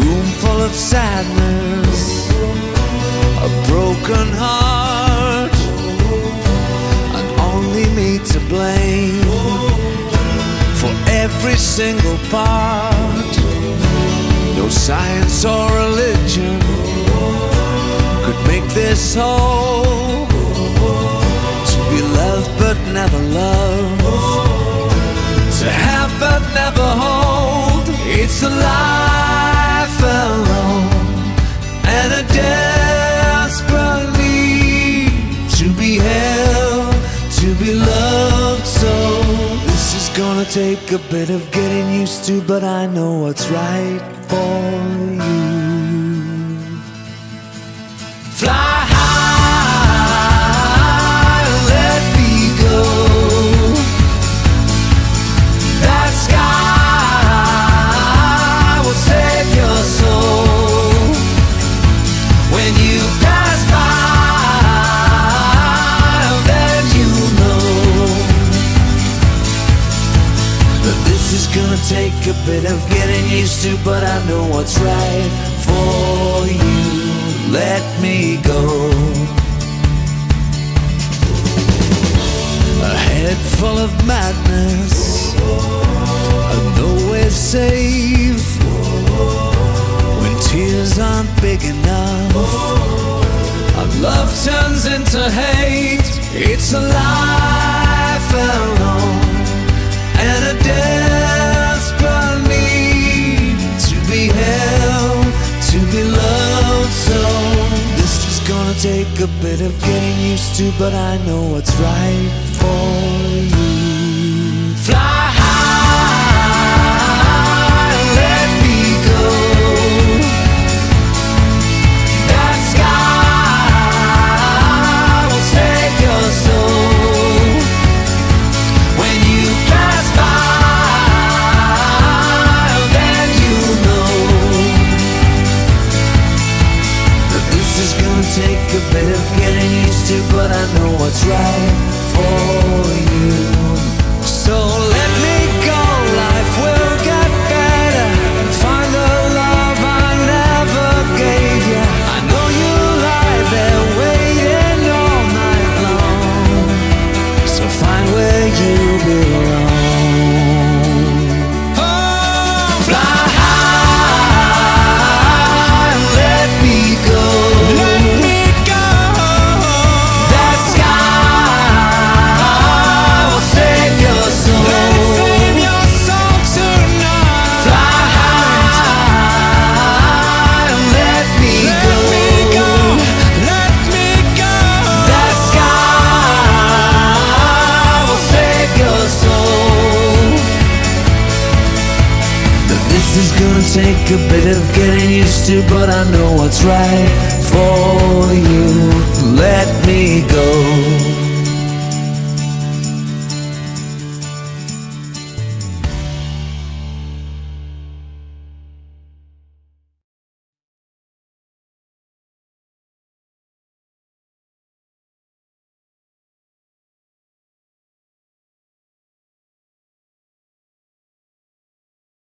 room full of sadness, a broken heart, and only me to blame for every single part. No science or religion could make this whole. To be loved but never loved, to have but never hold. It's a life be loved. So this is gonna take a bit of getting used to, but I know what's right for gonna take a bit of getting used to, but I know what's right for you. Let me go. A head full of madness, and nowhere safe. When tears aren't big enough, and love turns into hate. It's a life alone and a desperate take a bit of getting used to, but I know what's right for you. Fly high, take a bit of getting used to, but I know what's right for you. Take a bit of getting used to, but I know what's right for you. Let me go.